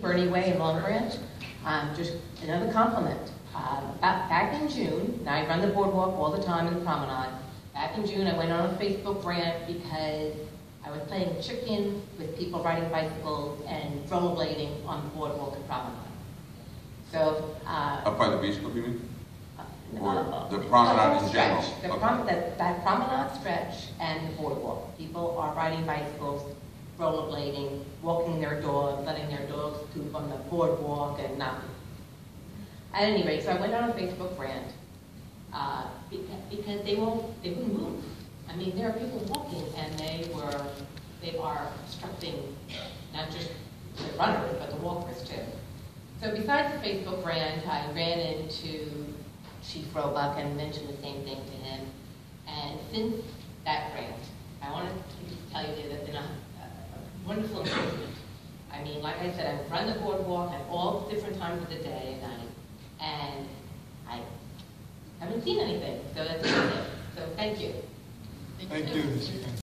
Birney Way in Long Branch. Um, just another compliment. Um, back in June, and I run the boardwalk all the time in the promenade. Back in June, I went on a Facebook rant because I was playing chicken with people riding bicycles and rollerblading on the boardwalk and promenade. So, uh, Up by the beach club, you mean? Or uh, the promenade in general? The Okay. prom, that, that promenade stretch and the boardwalk. People are riding bicycles, rollerblading, walking their dogs, letting their dogs poop on the boardwalk and not. At any rate, so I went on a Facebook rant, uh, because, they won't, they wouldn't move. I mean, there are people walking and they were, they are obstructing not just the runners, but the walkers too. So besides the Facebook rant, I ran into Chief Roebuck and mentioned the same thing to him. And since that rant, I want to tell you that been a, a wonderful like I said, I've run the boardwalk at all different times of the day and night, and I haven't seen anything, so that's good. So thank you. Thank you.